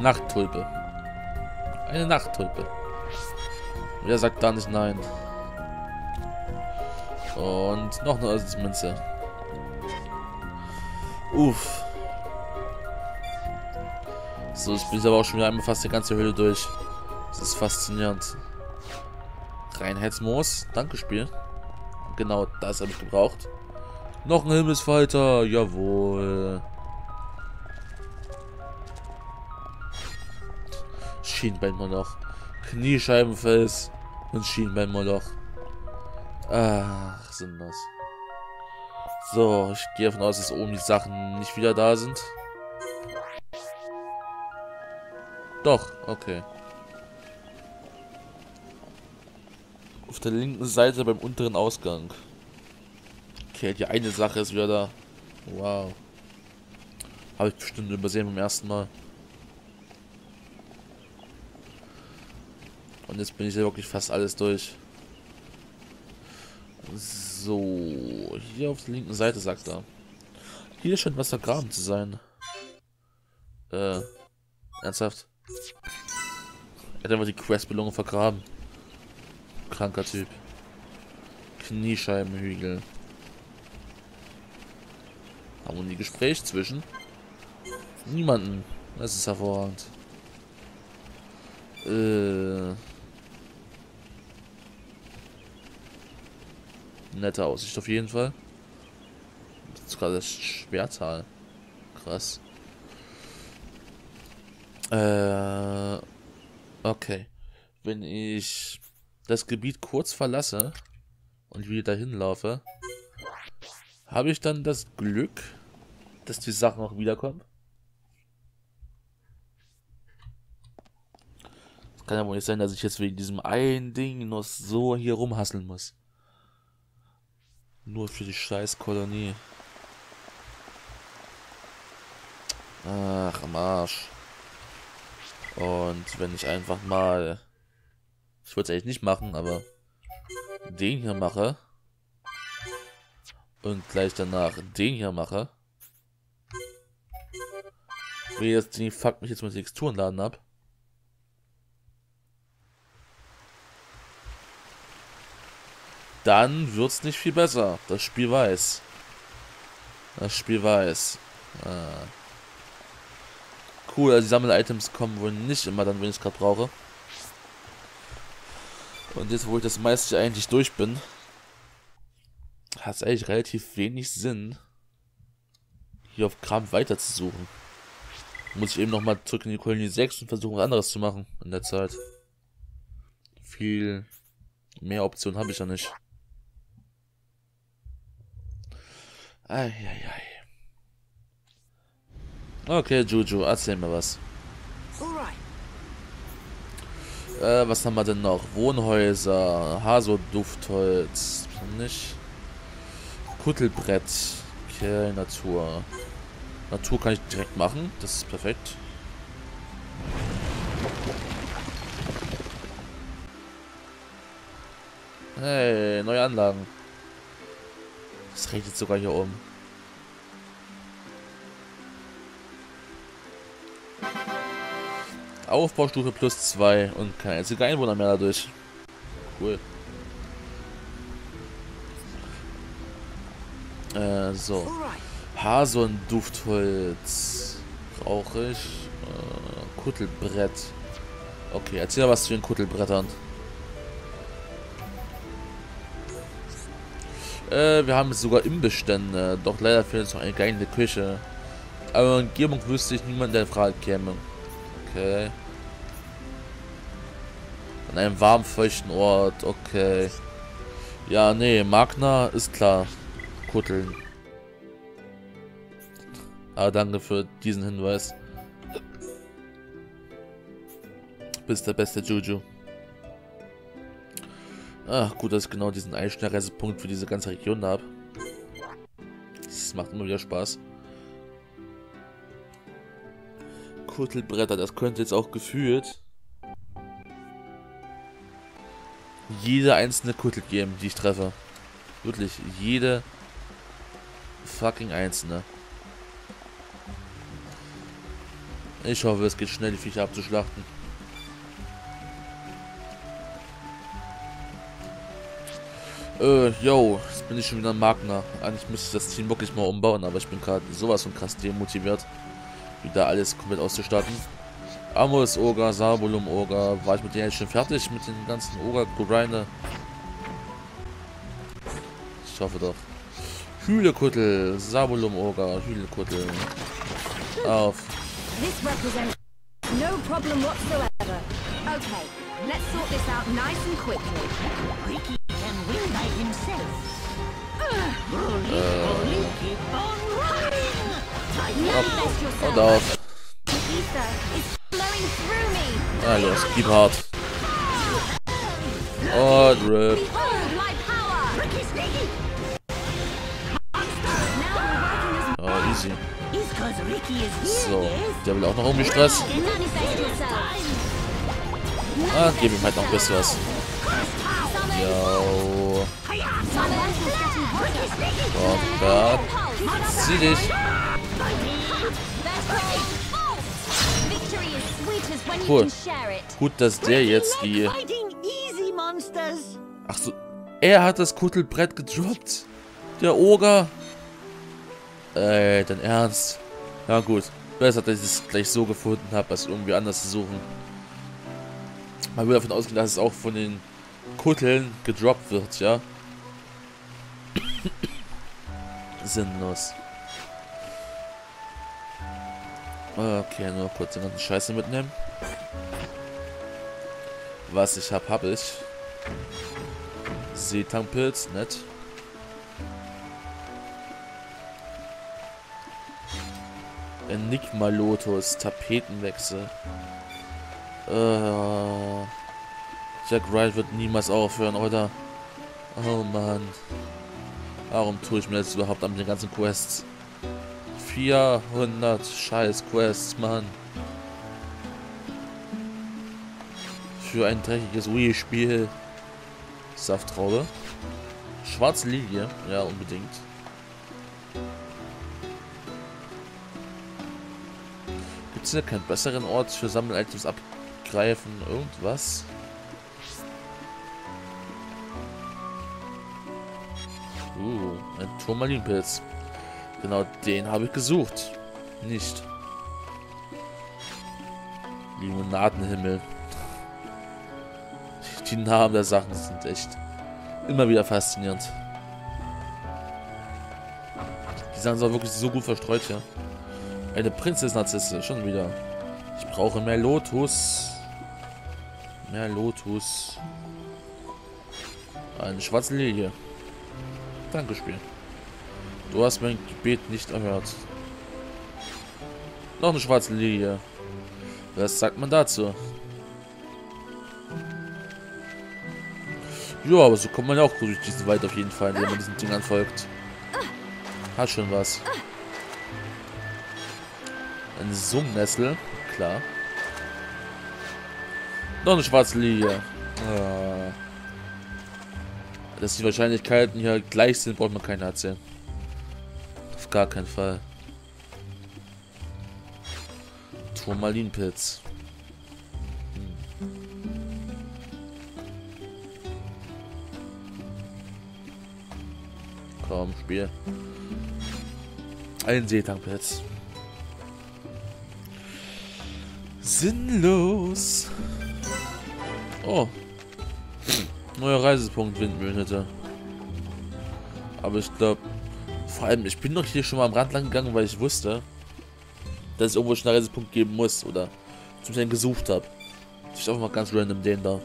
Nachttulpe. Eine Nachttulpe. Wer sagt da nicht nein? Und noch eine Münze. Uff. So, ich bin aber auch schon wieder einmal fast die ganze Höhle durch. Das ist faszinierend. Reinheitsmoos. Danke, Spiel. Genau das habe ich gebraucht. Noch ein Himmelsfalter. Jawohl. Schienbeinmoloch. Kniescheibenfels und Schienbeinmoloch. Ach, sind das. So, ich gehe davon aus, dass oben die Sachen nicht wieder da sind. Doch, okay. Auf der linken Seite beim unteren Ausgang. Okay, die eine Sache ist wieder da. Wow. Habe ich bestimmt übersehen beim ersten Mal. Und jetzt bin ich ja wirklich fast alles durch. So, hier auf der linken Seite sagt er. Hier scheint was vergraben zu sein. Äh, ernsthaft? Er hat einfach die Quest-Belohnung vergraben. Kranker Typ. Kniescheibenhügel. Haben wir Gespräch zwischen? Niemanden. Das ist hervorragend. Äh. Nette Aussicht auf jeden Fall. Das ist sogar das Schwertal. Krass. Äh, okay. Wenn ich das Gebiet kurz verlasse und wieder dahin laufe, habe ich dann das Glück, dass die Sachen auch wiederkommen? Es kann ja wohl nicht sein, dass ich jetzt wegen diesem einen Ding noch so hier rumhasseln muss. Nur für die scheiß Kolonie. Ach, am Arsch. Und wenn ich einfach mal... Ich würde es eigentlich nicht machen, aber... Den hier mache. Und gleich danach den hier mache. Wie jetzt die Fuck mich jetzt mit Texturen laden ab. Dann wird es nicht viel besser. Das Spiel weiß. Das Spiel weiß. Ah. Cool, also die Sammel-Items kommen wohl nicht immer dann, wenn ich es gerade brauche. Und jetzt, wo ich das meiste eigentlich durch bin, hat es eigentlich relativ wenig Sinn, hier auf Kram weiter zu suchen. Muss ich eben nochmal zurück in die Kolonie 6 und versuchen, was anderes zu machen in der Zeit. Viel mehr Optionen habe ich ja nicht. Eieiei. Okay, Juju, erzähl mir was. Äh, was haben wir denn noch? Wohnhäuser, Haso-Duftholz, nicht? Kuttelbrett, okay, Natur. Natur kann ich direkt machen, das ist perfekt. Hey, neue Anlagen. Es regnet sogar hier oben. Aufbaustufe plus 2 und kein einziger Einwohner mehr dadurch. Cool. Äh, so. Hason Duftholz. Brauche ich. Äh, Kuttelbrett. Okay, erzähl was zu den Kuttelbrettern. Äh, wir haben sogar Imbestände. Doch leider fehlt uns noch eine geile Küche. Aber in Umgebung wüsste ich niemand, der in Frage käme. Okay. An einem warmen, feuchten Ort. Okay. Ja, nee, Magna ist klar. Kutteln. Aber danke für diesen Hinweis. Bist der beste Juju. Ach, gut, dass ich genau diesen Einschnellreisepunkt für diese ganze Region habe. Das macht immer wieder Spaß. Kuttelbretter, das könnte jetzt auch gefühlt jede einzelne Kuttel geben, die ich treffe. Wirklich, jede fucking einzelne. Ich hoffe, es geht schnell, die Viecher abzuschlachten. Äh, yo, jetzt bin ich schon wieder ein Magner. Eigentlich müsste ich das Team wirklich mal umbauen, aber ich bin gerade sowas von krass demotiviert, wieder alles komplett auszustatten. Amos Oga, Sabulum Oga, war ich mit denen schon fertig mit den ganzen Oga Grinde? Ich hoffe doch. Hühlekuttel, Sabulum Oga, Hühlekuttel. Auf. No problem whatsoever. Okay, let's sort this out nice and quickly. By himself. Und auf. Ah, los, gib hart. Und RIP. Oh, easy. So, der will auch noch irgendwie Stress. Ah, gib ihm halt noch ein bisschen was. Yo. Da. Pulse. Zieh dich. Cool. can share it. Gut, dass der jetzt die... Ach so, er hat das Kuttelbrett gedroppt. Der Oger. Ey, dein Ernst? Ja gut, besser, dass ich es gleich so gefunden habe, als irgendwie anders zu suchen. Man will davon ausgehen, dass es auch von den Kutteln gedroppt wird, ja? Sinnlos. Okay, nur kurz den ganzen Scheiße mitnehmen. Was ich hab, hab ich. Seetangpilz, nett. Enigma Lotus, Tapetenwechsel. Äh, Jack Wright wird niemals aufhören, oder? Oh Mann. Warum tue ich mir jetzt überhaupt an den ganzen Quests? 400 scheiß Quests, Mann. Für ein dreckiges Wii-Spiel. Saftraube. Schwarze Lilie, ja, unbedingt. Gibt es hier keinen besseren Ort für Sammel-Items abgreifen? Irgendwas? Uh, ein Turmalinpilz. Genau den habe ich gesucht. Nicht. Limonadenhimmel. Die Namen der Sachen sind echt immer wieder faszinierend. Die Sachen sind wirklich so gut verstreut hier. Eine Prinzess-Narzisse, schon wieder. Ich brauche mehr Lotus. Mehr Lotus. Eine schwarze Lilie. Danke, Spiel. Du hast mein Gebet nicht erhört. Noch eine schwarze Lilie. Was sagt man dazu? Ja, aber so kommt man ja auch gut durch diesen Wald auf jeden Fall, indem man diesen Dingern folgt. Hat schon was. Eine Summnessel, klar. Noch eine schwarze Lilie. Ah. Dass die Wahrscheinlichkeiten hier gleich sind, braucht man keine erzählen. Auf gar keinen Fall. Turmalinpilz. Komm, Spiel. Ein Seetangpilz. Sinnlos. Oh. Neuer Reisepunkt Windmühlenhütte. Aber ich glaube, vor allem, ich bin doch hier schon mal am Rand lang gegangen, weil ich wusste, dass es irgendwo schon einen Reisepunkt geben muss oder zumindest einen gesucht habe. Ich einfach mal ganz random den da.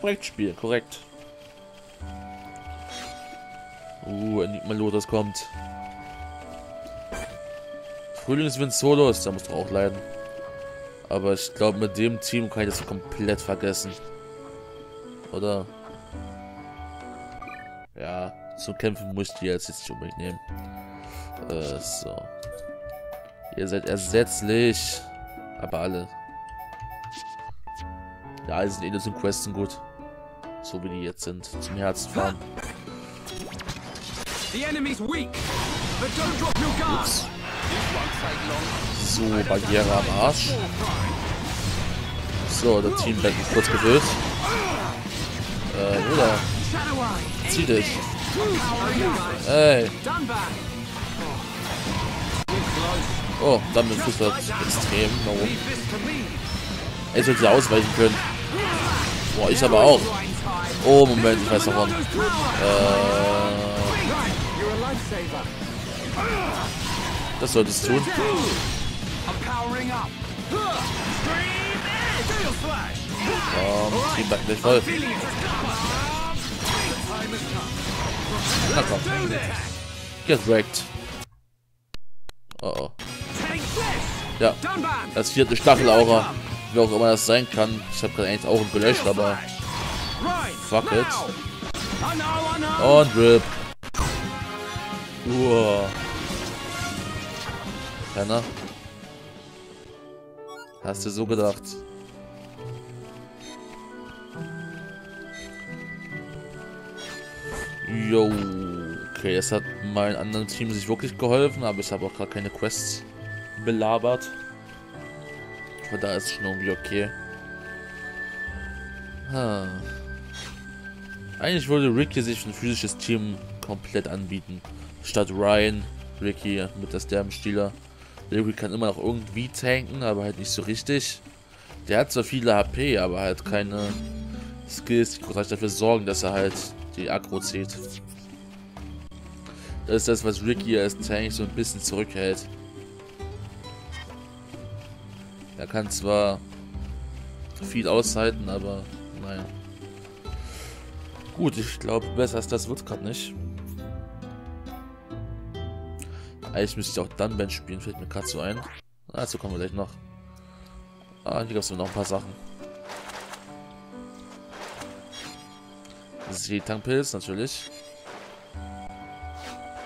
Korrekt, Spiel, korrekt. Uh, Enigma Lotus kommt. Frühlingswind Solos, da musst du auch leiden. Aber ich glaube, mit dem Team kann ich das komplett vergessen. Oder? Ja, zum Kämpfen muss ich die jetzt nicht unbedingt nehmen. Äh, so. Ihr seid ersetzlich. Aber alle. Ja, die sind eh nur zum Questen gut. So wie die jetzt sind. Zum Herzen fahren. So, Barriere am Arsch. So, der Team wird kurz gewillt. Äh, Bruder. Zieh dich. Ey. Oh, dann mit Fuß extrem. Warum? Er sollte ausweichen können. Boah, ich aber auch. Oh, Moment, ich weiß warum. Äh. Das solltest du tun. Komm, Team back gleich voll. Na komm. Get wrecked. Oh oh. Ja, das vierte Stachelaura. Wie auch immer das sein kann. Ich habe gerade eigentlich auch gelöscht, aber fuck it. Und RIP. Uah. Penner. Hast du so gedacht? Jo. Okay, es hat meinen anderen Team sich wirklich geholfen, aber ich habe auch gerade keine Quests belabert. Von da ist es schon irgendwie okay. Ha. Eigentlich würde Ricky sich ein physisches Team komplett anbieten. Statt Ryan, Ricky mit der Sterbenstieler. Ricky kann immer noch irgendwie tanken, aber halt nicht so richtig. Der hat zwar viele HP, aber halt keine Skills, die großartig dafür sorgen, dass er halt die Aggro zieht. Das ist das, was Ricky als Tank so ein bisschen zurückhält. Er kann zwar viel aushalten, aber naja. Gut, ich glaube, besser als das wird gerade nicht. Eigentlich müsste ich auch Dunban spielen, fällt mir gerade so ein. Dazu kommen wir gleich noch. Ah, hier gab es noch ein paar Sachen. Seetangpilz natürlich.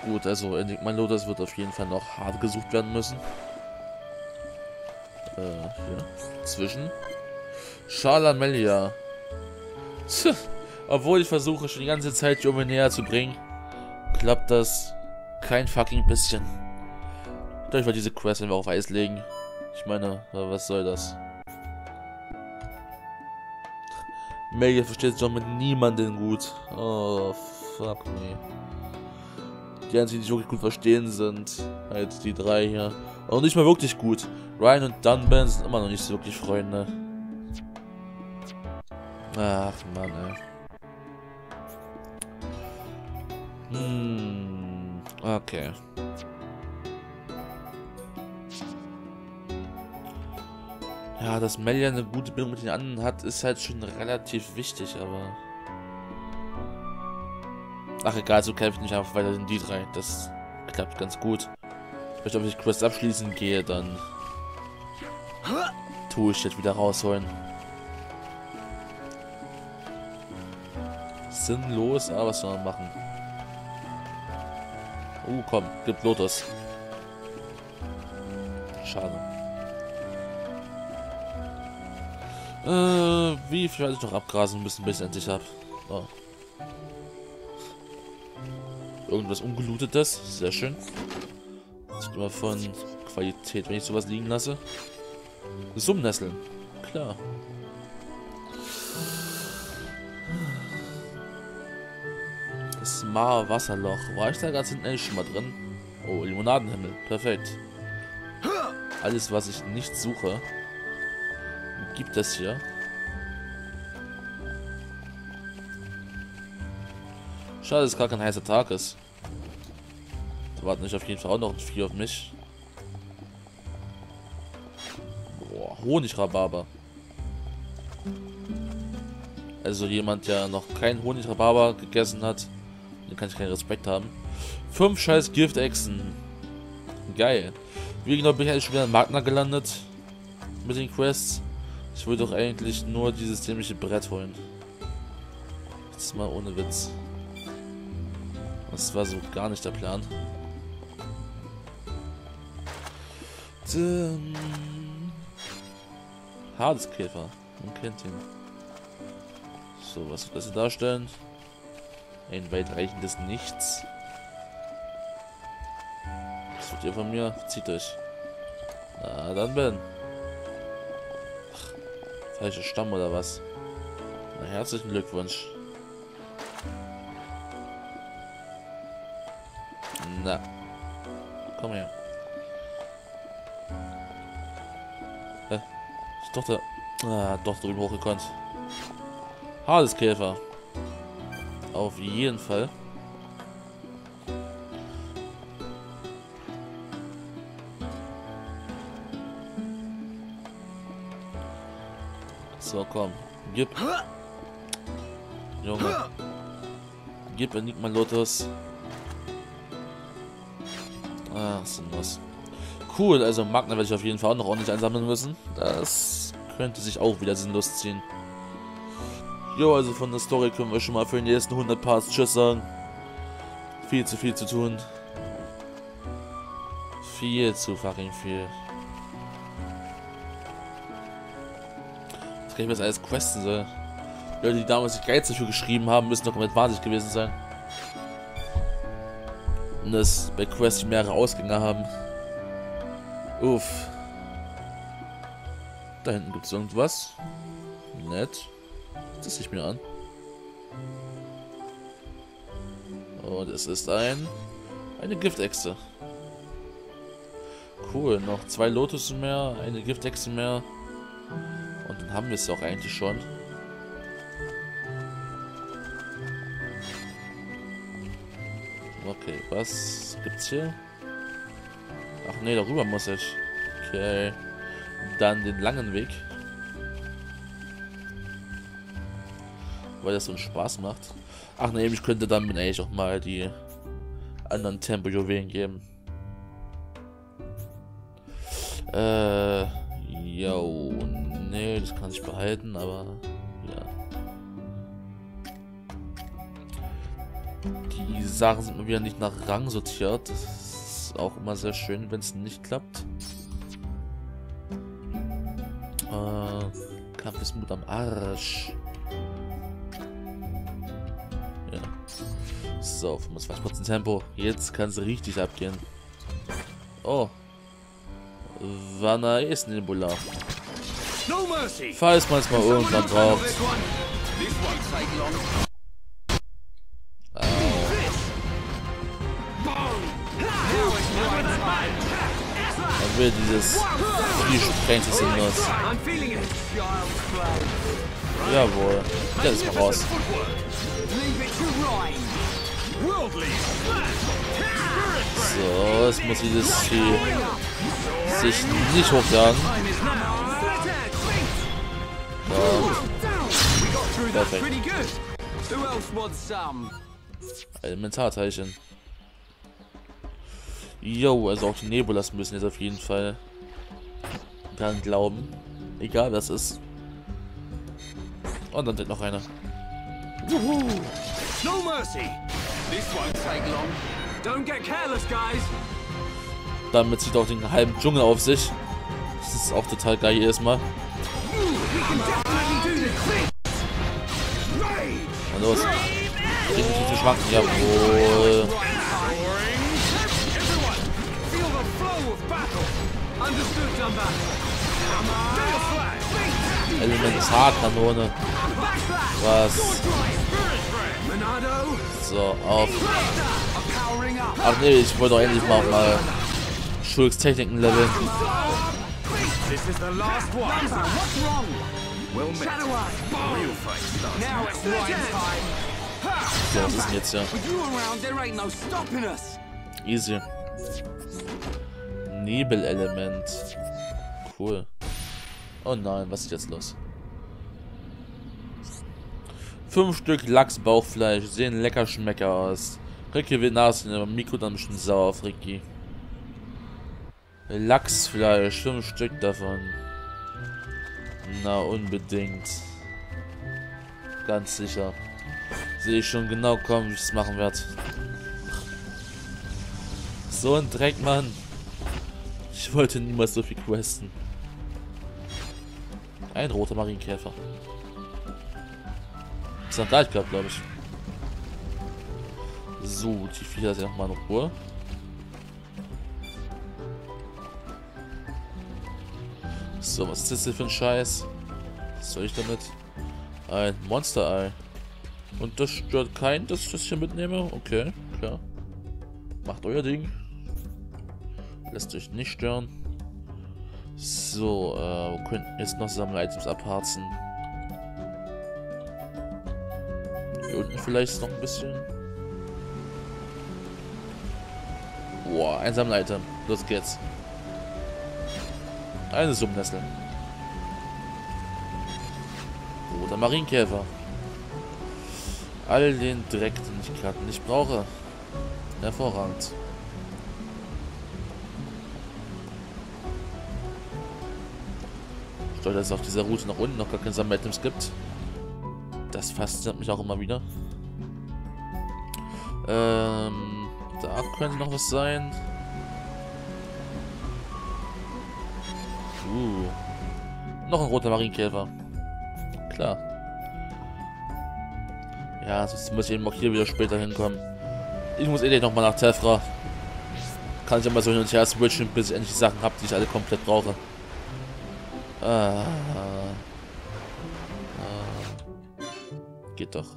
Gut, also Enigma Lotus wird auf jeden Fall noch hart gesucht werden müssen. Äh, hier. Zwischen. Schalamelia. Obwohl ich versuche schon die ganze Zeit, um näher zu bringen, klappt das kein fucking bisschen. Ich werde diese Quest einfach auf Eis legen. Ich meine, was soll das? Melia versteht sich doch mit niemandem gut. Oh, fuck me. Die einzigen, die sich wirklich gut verstehen, sind halt die drei hier. Und nicht mal wirklich gut. Ryan und Dunban sind immer noch nicht so wirklich Freunde. Ach, Mann, ey. Hm, okay. Ja, dass Melia eine gute Bindung mit den anderen hat, ist halt schon relativ wichtig, aber... Ach egal, so kämpfe ich nicht einfach weiter in die drei. Das klappt ganz gut. Vielleicht, ob ich Quest abschließen gehe, dann tue ich das wieder rausholen. Sinnlos, aber was soll man machen? Uh, komm, gibt Lotus. Schade. Äh, wie viel werde ich noch abgrasen müssen, bis ich endlich habe? Oh. Irgendwas ungelootetes, sehr schön. Das ist immer von Qualität, wenn ich sowas liegen lasse. Summnesseln, klar. Das Mar Wasserloch. War ich da ganz hinten eigentlich schon mal drin? Oh, Limonadenhimmel. Perfekt. Alles, was ich nicht suche, gibt es hier. Schade, dass es gar kein heißer Tag ist. Da warten nicht auf jeden Fall auch noch vier auf mich. Boah, Honigrhabarber. Also jemand, der noch keinen Honigrhabarber gegessen hat, den kann ich keinen Respekt haben. Fünf scheiß Giftechsen. Geil. Wie genau bin ich eigentlich schon wieder in Magna gelandet? Mit den Quests. Ich will doch eigentlich nur dieses dämliche Brett holen. Jetzt mal ohne Witz. Das war so gar nicht der Plan. Hadeskäfer. Man kennt ihn. So, was soll das hier darstellen? Ein weitreichendes Nichts. Was wird ihr von mir? Zieht euch. Na, dann Ben. Falscher Stamm oder was? Na, herzlichen Glückwunsch. Na. Komm her. Hä? Ist doch da. Ah, doch drüben hochgekonnt. Hadeskäfer. Auf jeden Fall. So, komm. Gib. Junge. Gib Enigma Lotus. Ah, sinnlos. Cool, also Magna werde ich auf jeden Fall auch noch ordentlich einsammeln müssen. Das könnte sich auch wieder sinnlos ziehen. Jo, also von der Story können wir schon mal für den nächsten 100 Parts Tschüss sagen. Viel zu viel zu tun. Viel zu fucking viel. Gar nicht, was alles questen soll. Leute, die damals die Geiz dafür geschrieben haben, müssen doch komplett wahnsinnig gewesen sein. Und das bei Quest mehrere Ausgänge haben. Uff. Da hinten gibt es irgendwas. Nett. Das sich mir an. Und es ist ein... Eine Giftechse. Cool, noch zwei Lotus mehr, eine Giftechse mehr. Haben wir es auch eigentlich schon. Okay, was gibt's hier? Ach nee, darüber muss ich. Okay. Dann den langen Weg. Weil das so einen Spaß macht. Ach nee, ich könnte dann eigentlich auch mal die anderen Tempo-Juwelen geben. Äh, yo, nee, das kann ich behalten, aber ja. Die Sachen sind mir wieder nicht nach Rang sortiert. Das ist auch immer sehr schön, wenn es nicht klappt. Äh, Kampfesmut am Arsch. Ja. So, 25% Tempo. Jetzt kann es richtig abgehen. Oh. Wanna ist Nebula. Falls man es mal irgendwann braucht. Dann will dieses. Child's play. Jawohl. Ja, das mal raus. So, es muss dieses Vieh sich nicht hochjagen. Some? Elementarteilchen. Jo, also auch die Nebulas müssen jetzt auf jeden Fall dran glauben. Egal was ist. Und dann noch einer. No mercy. This won't take long. Don't get careless, guys. Damit zieht auch den halben Dschungel auf sich. Das ist auch total geil jedes Mal. Na los. Mich nicht zu schwanken. Jawohl. Elementarkanone. Was? So, auf. Ach nee, ich wollte doch endlich mal auf mal Schulks Techniken leveln. This is the last one. what's wrong? Well met. Real fight starts now. it's Ryan's time. So, was ist denn jetzt hier? With you around, there ain't no stopping us. Easy. Nebelelement. Cool. Oh nein, was ist jetzt los? Fünf Stück Lachsbauchfleisch sehen lecker schmecker aus. Ricky will nachsehen, aber Miko dann bestimmt sauer auf Ricky. Lachsfleisch, fünf Stück davon. Na, unbedingt. Ganz sicher. Sehe ich schon genau kommen, wie ich es machen werde. So ein Dreck, Mann. Ich wollte niemals so viel questen. Ein roter Marienkäfer. Ist noch gleich gehabt, glaube ich. So, die Viecher sind nochmal in Ruhe. So, was ist das hier für ein Scheiß? Was soll ich damit? Ein Monster-Ei. Und das stört keinen, dass ich das hier mitnehme? Okay, klar. Macht euer Ding. Lässt euch nicht stören. So, äh, wir könnten jetzt noch Sammel-Items abharzen. Hier unten vielleicht noch ein bisschen. Boah, ein Sammel-Item. Los geht's. Eine Summnessel. Oder Marienkäfer. All den Dreck, den ich gerade nicht brauche. Hervorragend. Stolz, dass es auf dieser Route nach unten noch gar keine Sammel-Items gibt. Das fasziniert mich auch immer wieder. Ähm, da könnte noch was sein. Uh, noch ein roter Marienkäfer. Klar. Ja, sonst muss ich eben auch hier wieder später hinkommen. Ich muss eh nochmal nach Tefra. Kann ich ja mal so hin und her switchen, bis ich endlich die Sachen habe, die ich alle komplett brauche. Ah. Ah. Geht doch.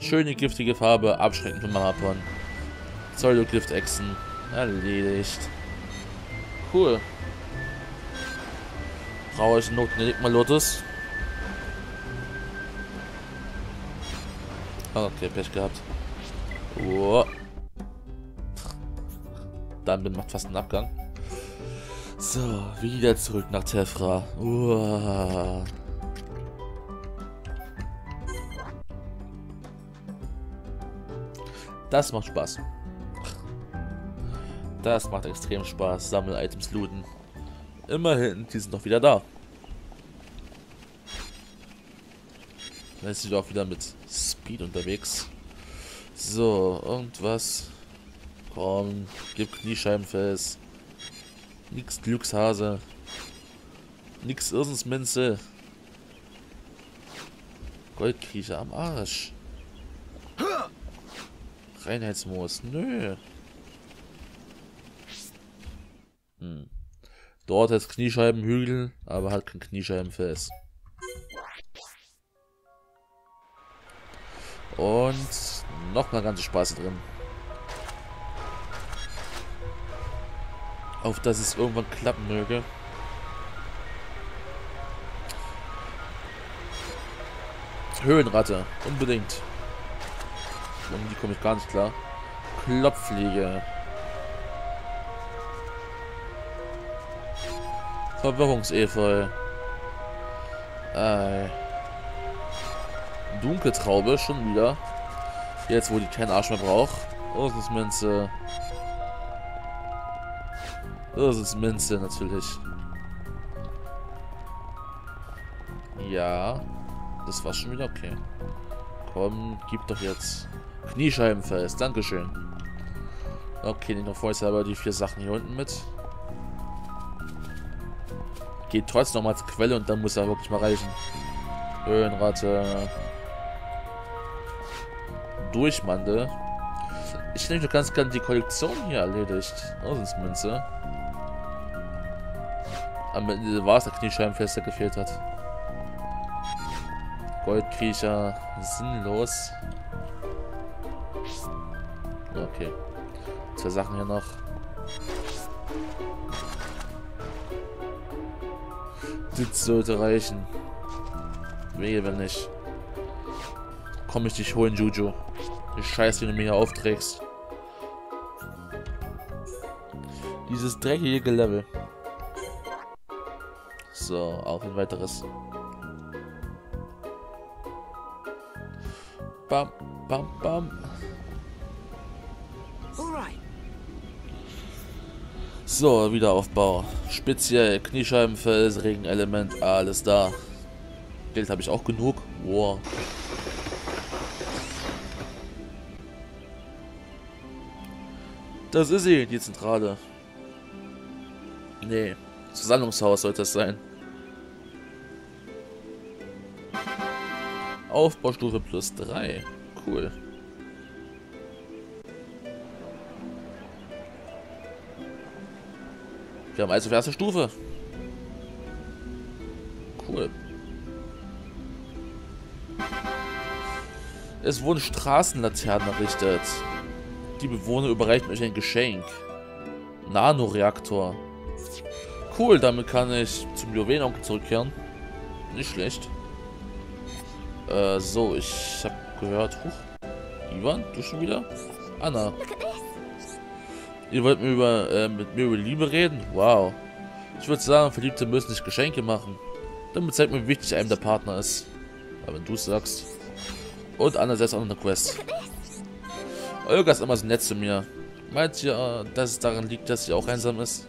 Schöne giftige Farbe, abschreckend für Marapon. Pseudo-Gift-Echsen. Erledigt. Cool. Brauche ich Not Enigma Lotus? Okay, Pech gehabt. Oh. Dann macht fast einen Abgang. So, wieder zurück nach Tefra. Uah. Das macht Spaß. Das macht extrem Spaß. Sammel-Items looten. Immerhin, die sind doch wieder da. Dann ist sie doch wieder mit Speed unterwegs. So, irgendwas. Komm, gib Kniescheibenfest. Nix Glückshase. Nix Irrsinnsminze. Goldkriecher am Arsch. Reinheitsmoos. Nö. Dort ist Kniescheibenhügel, aber hat kein Kniescheibenfels. Und noch mal ganze Spaß drin. Auf dass es irgendwann klappen möge. Höhenratte, unbedingt. Um die komme ich gar nicht klar. Klopffliege. Verwirrungsefeu. Äh. Dunkeltraube, schon wieder. Jetzt, wo die keinen Arsch mehr braucht. Oh, das ist Minze. Das ist Minze, natürlich. Ja. Das war schon wieder okay. Komm, gib doch jetzt. Kniescheibenfest, Dankeschön. Okay, nicht noch vorher aber die vier Sachen hier unten mit. Geht trotzdem nochmal zur Quelle und dann muss er wirklich mal reichen. Höhenratte. Durchmande. Ich nehme ganz gerne die Kollektion hier erledigt. Münze. Am Ende war es der Kniescheibenfest, der gefehlt hat. Goldkriecher. Sinnlos. Okay. Zwei Sachen hier noch. Das sollte reichen. Wehe, wenn nicht. Komm ich dich holen, Juju. Die Scheiße, den du mir hier aufträgst. Dieses dreckige Level. So, auf ein weiteres. Bam, bam, bam. So, Wiederaufbau. Speziell Kniescheibenfels, Regenelement, alles da. Geld habe ich auch genug. Wow. Das ist sie, die Zentrale. Nee, das Versammlungshaus sollte es sein. Aufbaustufe plus 3. Cool. Wir haben also für erste Stufe. Cool. Es wurden Straßenlaternen errichtet. Die Bewohner überreichten euch ein Geschenk. Nanoreaktor. Cool, damit kann ich zum Juwelenonkel zurückkehren. Nicht schlecht. Äh, so, ich habe gehört... Huch, Ivan, du schon wieder? Anna. Ihr wollt mir über, äh, mit mir über Liebe reden? Wow. Ich würde sagen, Verliebte müssen sich Geschenke machen. Damit zeigt mir, wie wichtig einem der Partner ist. Aber wenn du es sagst. Und setzt auch noch eine Quest. Olga ist immer so nett zu mir. Meint ihr, dass es daran liegt, dass sie auch einsam ist?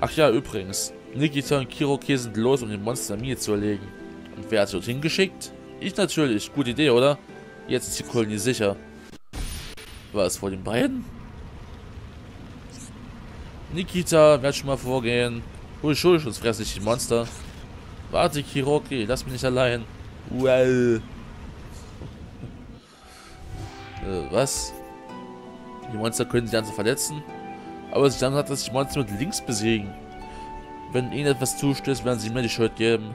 Ach ja, übrigens. Nikita und Kiroke sind los, um den Monster Mie zu erlegen. Und wer hat sie dorthin geschickt? Ich natürlich. Gute Idee, oder? Jetzt ist die Kolonie sicher. War es vor den beiden? Nikita, werd schon mal vorgehen. Hol Schuld, sonst fresse ich die Monster. Warte, Kiroki, lass mich nicht allein. Well. Äh, was? Die Monster können sich also verletzen? Aber sie dann hat, dass sich Monster mit links besiegen. Wenn ihnen etwas zustößt, werden sie mir die Schuld geben.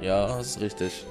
Ja, das ist richtig.